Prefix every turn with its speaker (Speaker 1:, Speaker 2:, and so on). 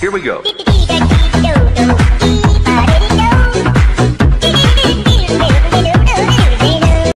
Speaker 1: Here we go.